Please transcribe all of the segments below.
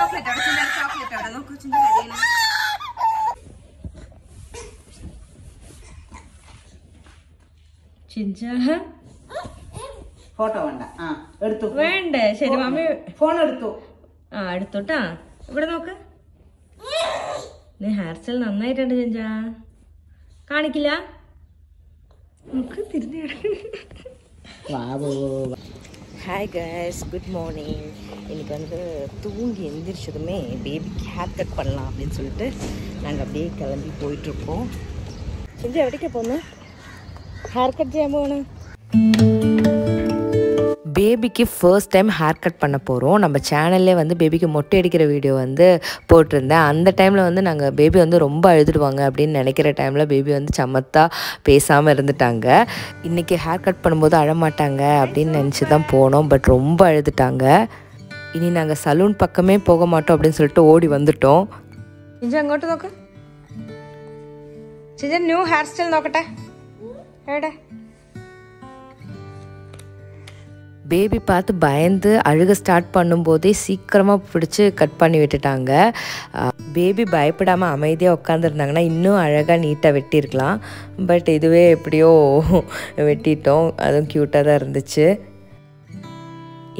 Chocolate അവിടെ ചിന്ത chocolate അവിടെ നോക്കൂ ചിന്ത കരയണം ഫോട്ടോ വേണ്ട. ആ എടുത്തു. വേണ്ടേ ശരി മമ്മി. ഫോൺ എടുത്തു. ആ എടുത്തോട്ടാ. ഇവിടെ നോക്ക്. നീ ഹെയർ സ്റ്റൈൽ നന്നായിട്ടുണ്ട് ചിഞ്ച. കാണിക്കില്ല? നമുക്ക് തിരിഞ്ഞു ஹாய் கைஸ் குட் மார்னிங் இன்றைக்கி வந்து தூங்கி எந்திரிச்சதுமே பேபி ஹேர் கட் பண்ணலாம் அப்படின்னு சொல்லிட்டு நாங்கள் அப்படியே கிளம்பி போயிட்டுருக்கோம். செஞ்சு எவடிக்க போகணும் ஹேர் கட் செய்யாமல் பேபிக்கு ஃபர்ஸ்ட் டைம் ஹேர் கட் பண்ண போகிறோம் நம்ம சேனல்லே வந்து பேபிக்கு மொட்டை அடிக்கிற வீடியோ வந்து போட்டிருந்தேன் அந்த டைமில் வந்து நாங்கள் பேபி வந்து ரொம்ப அழுதுடுவாங்க அப்படின்னு நினைக்கிற டைமில் பேபி வந்து சமத்தா பேசாமல் இருந்துட்டாங்க இன்றைக்கி ஹேர் கட் பண்ணும்போது அழமாட்டாங்க அப்படின்னு நினச்சி தான் போனோம் பட் ரொம்ப அழுதுட்டாங்க இனி நாங்கள் சலூன் பக்கமே போக மாட்டோம் அப்படின்னு சொல்லிட்டு ஓடி வந்துட்டோம் ചിഞ്ച അങ്ങോട്ട് നോക്ക് ചിഞ്ച ന്യൂ ഹെയർ സ്റ്റൈൽ നോക്കട്ടെ എവിടെ பேபி பார்த்து பயந்து அழுக ஸ்டார்ட் பண்ணும்போதே சீக்கிரமாக பிடிச்சி கட் பண்ணி விட்டுட்டாங்க. பேபி பயப்படாமல் அமைதியாக உட்காந்துருந்தாங்கன்னா இன்னும் அழகாக நீட்டாக வெட்டியிருக்கலாம். பட் இதுவே எப்படியோ வெட்டிட்டோம். அதுவும் க்யூட்டாக தான் இருந்துச்சு.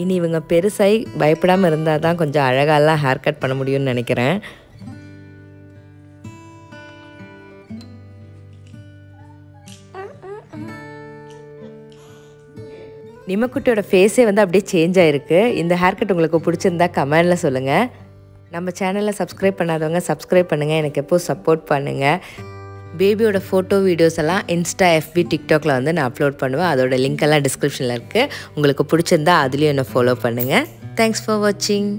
இனி இவங்க பெருசாகி பயப்படாமல் இருந்தால் தான் கொஞ்சம் அழகாலாம் ஹேர் கட் பண்ண முடியும்னு நினைக்கிறேன். நிமக்குட்டியோட ஃபேஸே வந்து அப்படியே சேஞ்ச் ஆயிருக்கு. இந்த ஹேர் கட் உங்களுக்கு பிடிச்சிருந்தா கமெண்டில் சொல்லுங்கள் நம்ம சேனலை சப்ஸ்கிரைப் பண்ணாதவங்க சப்ஸ்கிரைப் பண்ணுங்கள் எனக்கு எப்போது சப்போர்ட் பண்ணுங்கள் பேபியோட ஃபோட்டோ வீடியோஸ் எல்லாம் இன்ஸ்டா எஃபி டிக்டாக்ல வந்து நான் அப்லோட் பண்ணுவேன். அதோட லிங்க் எல்லாம் டிஸ்கிரிப்ஷனில் இருக்குது உங்களுக்கு பிடிச்சிருந்தா அதுலேயும் என்னை ஃபாலோ பண்ணுங்கள் தேங்க்ஸ் ஃபார் வாட்சிங்